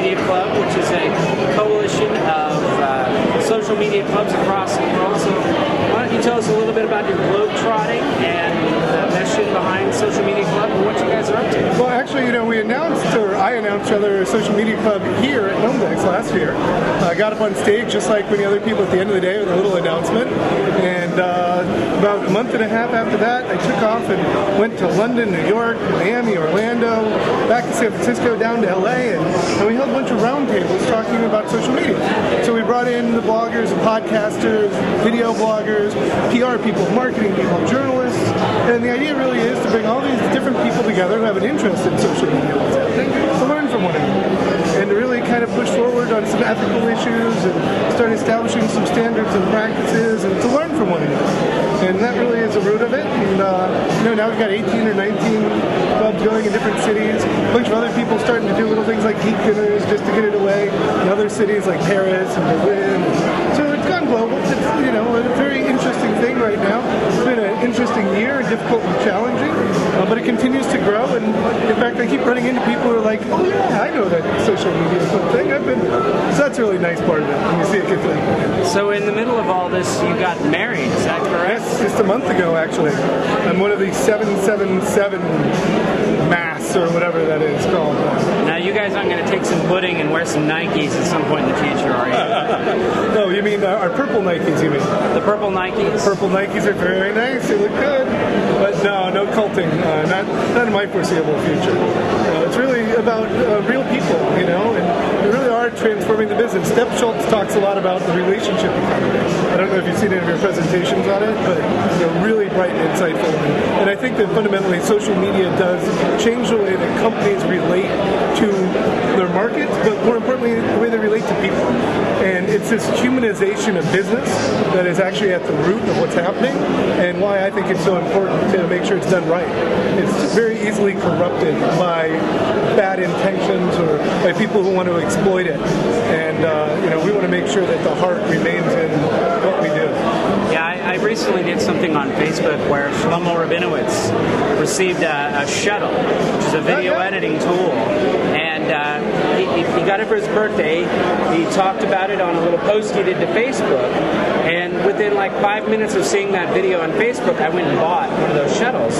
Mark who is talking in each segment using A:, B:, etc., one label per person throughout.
A: Media Club, which is a coalition of uh, social media clubs across the world. So why don't you tell us a little bit about your globe trotting and behind Social Media Club and what you guys are up to?
B: Well, actually, you know, we announced, or I announced rather, Social Media Club here at Gnomedex last year. I got up on stage just like many other people at the end of the day with a little announcement. And uh, about a month and a half after that, I took off and went to London, New York, Miami, Orlando, back to San Francisco, down to LA, and, and we held a bunch of roundtables talking about social media. So we brought in the bloggers, podcasters, video bloggers, PR people, marketing people, journalists, and the idea really is to bring all these different people together who have an interest in social media, to learn from one another and to really kind of push forward on some ethical issues and start establishing some standards and practices and to learn from one another. And that really is the root of it. And uh, you know, now we've got 18 or 19 clubs going in different cities. A bunch of other people starting to do little things like geek dinners just to get it away in other cities like Paris and Berlin. So it's gone global. It's you know a very interesting thing right now. It's been an interesting year, difficult and challenging, uh, but it continues to grow. And in fact, I keep running into people who are like, "Oh yeah, I know that social media thing." I've been. So that's a really nice part of it when you see it get done.
A: So in the middle of all this, you got married. Is that correct?
B: Yes, just a month ago actually. I'm one of the 777 mass or whatever that is called.
A: Now you guys aren't going to take some pudding and wear some Nikes at some point in the future, are you?
B: no, you mean uh, our purple Nikes? You mean
A: the purple Nikes?
B: Purple Nikes are very nice. They look good, but no, no culting. Uh, not not in my foreseeable future. Uh, it's really about uh, real people, you know, and really are transforming the business. Steph Schultz talks a lot about the relationship economy. I don't know if you've seen any of your presentations on it, but you know, really bright and insightful. And I think that fundamentally, social media does change the way that companies relate to their markets, but more importantly, the way they relate to people. And it's this humanization of business that is actually at the root of what's happening, and why I think it's so important to make sure it's done right. It's very easily corrupted by bad intentions or by people who want to exploit it. And uh, you know, we want to make sure that the heart remains in what we do.
A: Yeah, I, I recently did something on Facebook where Shlomo Rabinowitz received a, a shuttle, which is a video editing tool, and uh, he, he, got it for his birthday. He talked about it on a little post he did to Facebook, and within like five minutes of seeing that video on Facebook, I went and bought one of those shuttles.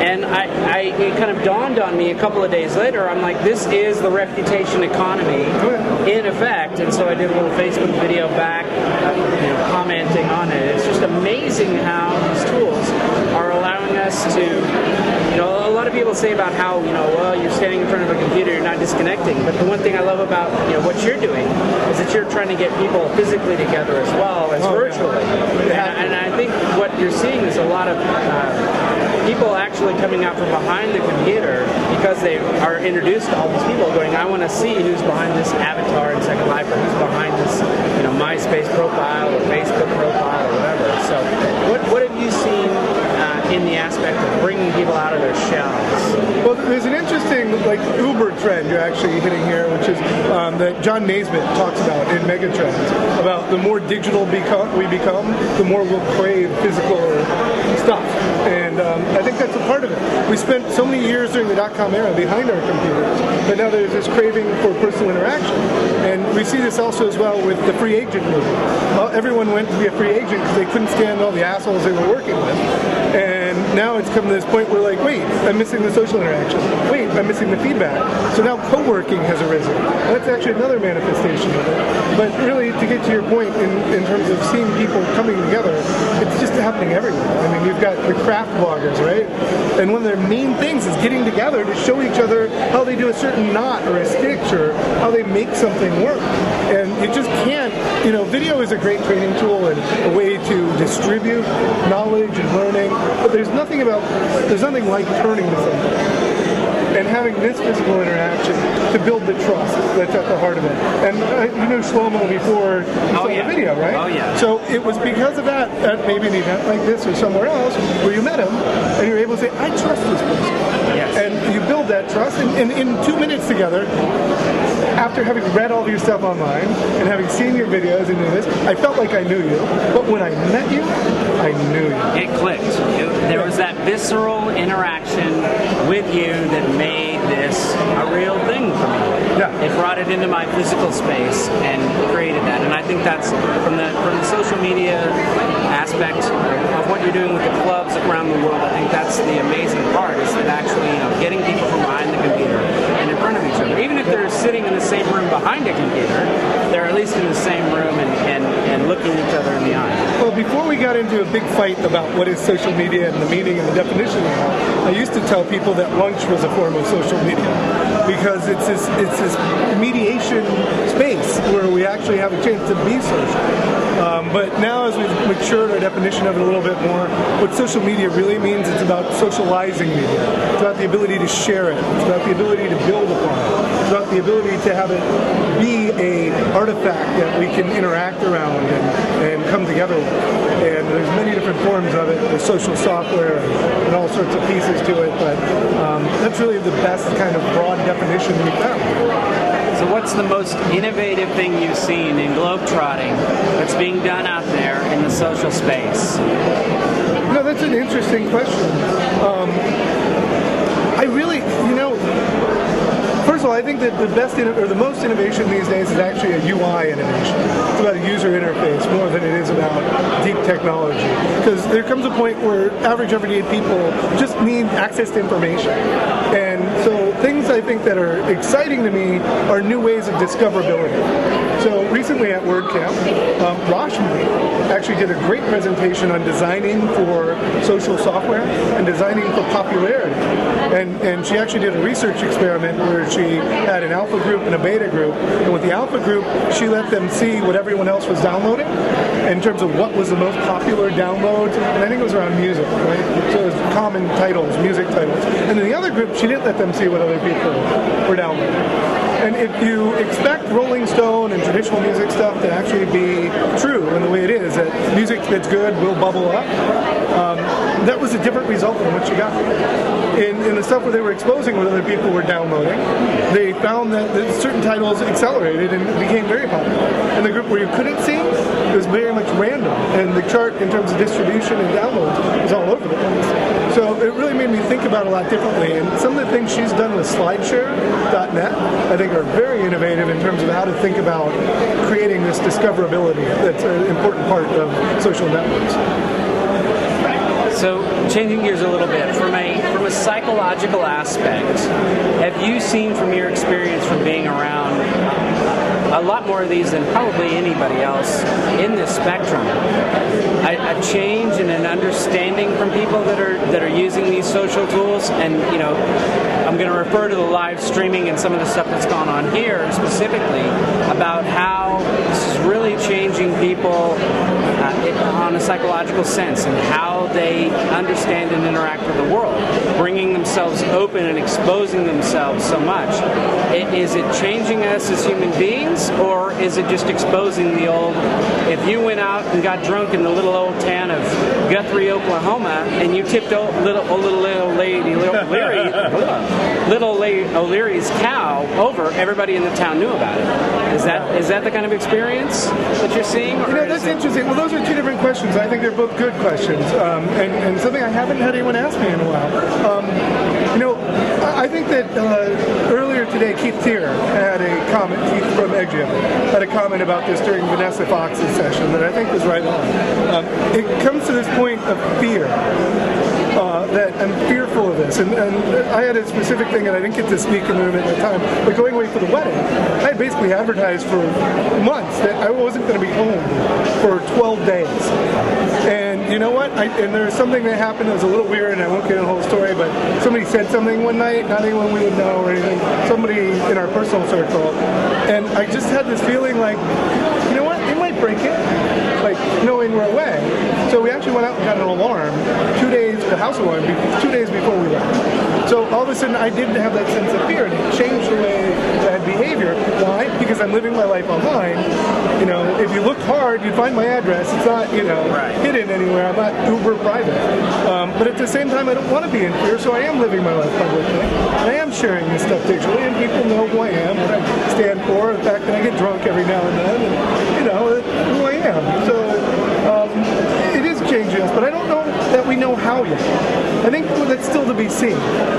A: And I, I it kind of dawned on me a couple of days later. I'm like, this is the reputation economy in effect. And so I did a little Facebook video back, you know, commenting on it. It's just amazing how these tools are allowing us to, you know, a lot of people say about how, you know, well, you're standing in front of a computer, you're not disconnecting. But the one thing I love about, you know, what you're doing is that you're trying to get people physically together as well as oh, virtually. Yeah. And, and, I think what you're seeing is a lot of uh, people actually coming out from behind the computer they are introduced to all these people going, I want to see who's behind this avatar in Second Life or who's behind this, you know, MySpace profile or Facebook profile or whatever. So what, what have you seen uh, in the aspect of bringing people out of their shells?
B: Well, there's an interesting like Uber trend you're actually hitting here, which is um, that John Naisbitt talks about in Megatrends about the more digital we become, the more we'll crave physical stuff. And um, I think that's a part of it. We spent so many years during the dot-com era behind our computers, but now there's this craving for personal interaction. And we see this also as well with the free agent movement. Everyone went to be a free agent because they couldn't stand all the assholes they were working with. And now it's come to this point where like, wait, I'm missing the social interaction. Wait, I'm missing the feedback. So now co-working has arisen. That's actually another manifestation of it. But really, to get to your point in, in terms of seeing people coming together, it's just happening everywhere. I mean, you've got the craft bloggers, right? And one of their main things is getting together to show each other how they do a certain knot or a stitch or how they make something work. And you just can't, you know, video is a great training tool and a way to distribute knowledge and learning, but there's nothing about, there's nothing like turning to something and having this physical interaction to build the trust that's at the heart of it. And uh, you know Shlomo before you oh, saw yeah. the video, right?
A: Oh yeah.
B: So it was because of that at maybe an event like this or somewhere else where you met him and you're able to say, I trust this person.
A: Yes.
B: And you build that trust and, and in two minutes together, after having read all of your stuff online and having seen your videos and doing this, I felt like I knew you. But when I met you, I knew you.
A: It clicked. It, there was that visceral interaction with you that made this a real thing for me.
B: Yeah.
A: It brought it into my physical space and created that. And I think that's from the from the social media aspect of what you're doing with the clubs around the world. I think that's the amazing part is that actually you know getting people from behind the computer and in front of each other. Even if they're sitting in the same room behind a computer, they're at least in the same room and, and, and looking each other in the eye.
B: Well, before we got into a big fight about what is social media and the meaning and the definition of that, I used to tell people that lunch was a form of social media because it's this it's this mediation space where we actually have a chance to be social. Um, but now, as we've matured our definition of it a little bit more, what social media really means it's about socializing media. It's about the ability to share it. It's about the ability to build upon it. It's about the ability to have it be a artifact that we can interact around and, and come together with. And there's many different forms of it. There's social software and, all sorts of pieces to it. But um, that's really the best kind of broad definition we've found.
A: So, what's the most innovative thing you've seen in globetrotting that's being done out there in the social space?
B: No, that's an interesting question. Um, first of all, I think that the best or the most innovation these days is actually a UI innovation. It's about a user interface more than it is about deep technology. Because there comes a point where average everyday people just need access to information. And so things I think that are exciting to me are new ways of discoverability. So recently at WordCamp, um, actually did a great presentation on designing for social software and designing for popularity. And, and she actually did a research experiment where she had an alpha group and a beta group. And with the alpha group, she let them see what everyone else was downloading in terms of what was the most popular downloads. And I think it was around music, right? So it was common titles, music titles. And in the other group, she didn't let them see what other people were downloading. And if you expect Rolling Stone and traditional music stuff to actually be true in the way it is, that music that's good will bubble up, um, that was a different result than what you got. In, in the stuff where they were exposing what other people were downloading, they found that, that certain titles accelerated and became very popular. In the group where you couldn't see, it was very much random, and the chart in terms of distribution and downloads was all over the place. So it really made me think about a lot differently. And some of the things she's done with SlideShare.net, I think, are very innovative in terms of how to think about creating this discoverability that's an important part of social networks.
A: So, changing gears a little bit from a from a psychological aspect, have you seen from your experience from being around a lot more of these than probably anybody else in this spectrum, a, a change in an understanding from people that are that are using these social tools, and you know, I'm going to refer to the live streaming and some of the stuff that's gone on here specifically about how this is really changing people on a psychological sense and how they understand and interact with the world, bringing themselves open and exposing themselves so much. It, is it changing us as human beings, or is it just exposing the old? If you went out and got drunk in the little old town of Guthrie, Oklahoma, and you tipped o- little, old, little, little lady, little O'Leary, little lady O'Leary's cow over, everybody in the town knew about it. Is that is that the kind of experience that you're seeing?
B: You know, that's interesting. Well, those are two different questions. I think they're both good questions, um, and, and something I haven't had anyone ask me in a while. Um, you know, I think that uh, earlier today, Keith Teare had a comment, Keith from Edgeio, had a comment about this during Vanessa Fox's session that I think was right on. Um, it comes to this point of fear. Uh, that I'm fearful of this, and, and I had a specific thing, and I didn't get to speak in the room at the time. But going away for the wedding, I had basically advertised for months that I wasn't going to be home for 12 days. And you know what? I, and there was something that happened that was a little weird, and I won't get into the whole story, but somebody said something one night, not anyone we would know or anything, somebody in our personal circle, and I just had this feeling like, you know what? It might break it, like knowing we're away. So we actually went out and got an alarm two days, the house alarm, two days before we left. So all of a sudden, I didn't have that sense of fear, and it changed the way I had behavior. Why? Because I'm living my life online. You know, if you looked hard, you'd find my address. It's not, you know,
A: Right.
B: hidden anywhere. I'm not uber private. Um, but at the same time, I don't want to be in fear, so I am living my life publicly. I am sharing this stuff digitally, and people know who I am, what I stand for, the fact that I get drunk every now and then, and, you know, who I am. So changing us, but I don't know that we know know how yet. I think that's still to be seen.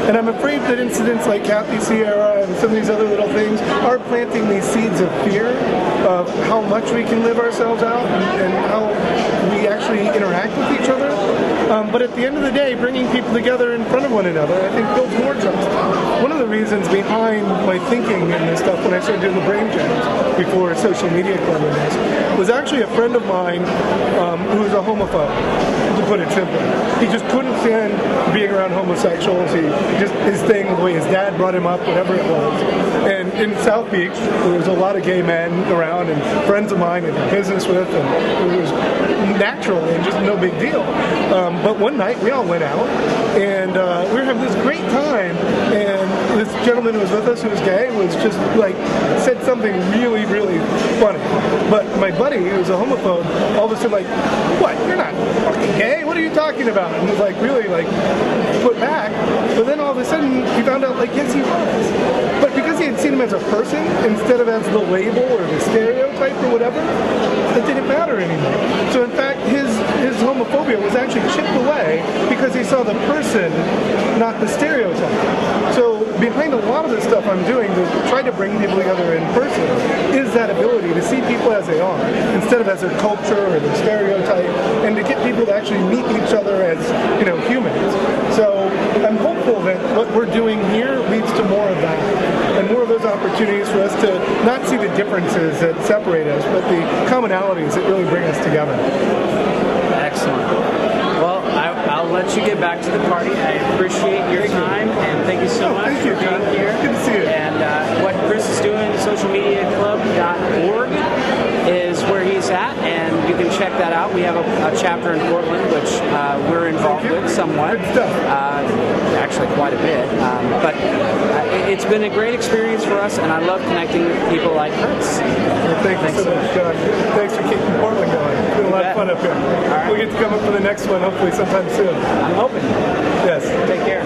B: And I'm afraid that incidents like Kathy Sierra and some of these other little things are planting these seeds of fear of how much we can live ourselves out and, and how we actually interact with each other. Um, but at the end of the day, bringing people together in front of one another, I think builds more trust. One of the reasons behind my thinking in this stuff when I started doing the brain jams before social media this was actually a friend of mine um, who was a homophobe, to put it simply. He just couldn't stand being around homosexuals. He just his thing, the way his dad brought him up, whatever it was. And in South Beach, there was a lot of gay men around, and friends of mine did business with, and it was natural and just no big deal. Um, but one night we all went out, and uh, we were having this great time, and this gentleman who was with us, who was gay, was just like said something really, really funny. But my buddy, who was a homophobe, all of a sudden like, "What? You're not fucking gay? What are you talking about?" And was like really like put back. But then all of a sudden he found out like, yes, he was. But seen him as a person instead of as the label or the stereotype or whatever, it didn't matter anymore. So in fact, his his homophobia was actually chipped away because he saw the person, not the stereotype. So behind a lot of the stuff I'm doing to try to bring people together in person is that ability to see people as they are instead of as their culture or their stereotype, and to get people to actually meet each other as you know humans. So I'm hopeful that what we're doing here leads to more of that and more of those opportunities for us to not see the differences that separate us, but the commonalities that really bring us together.
A: Excellent. Well, I, I'll let you get back to the party. I appreciate your
B: Thank you.
A: time and thank you so
B: Oh,
A: much
B: thank
A: for
B: you,
A: being
B: John.
A: here.
B: Good to see you.
A: And uh, what Chris is doing, socialmediaclub.org is where he's at, and you can check that out. We have a, a chapter in Portland, which uh, we're involved with somewhat.
B: Good stuff.
A: Uh, actually, quite a bit. Um, but uh, it- it's been a great experience for us, and I love connecting with people like Chris.
B: Well, thank you so much, John. Thanks for keeping Portland going. It's been a lot of fun up here.
A: right.
B: We'll get to come up for the next one hopefully sometime soon.
A: I'm hoping.
B: Yes.
A: Take care.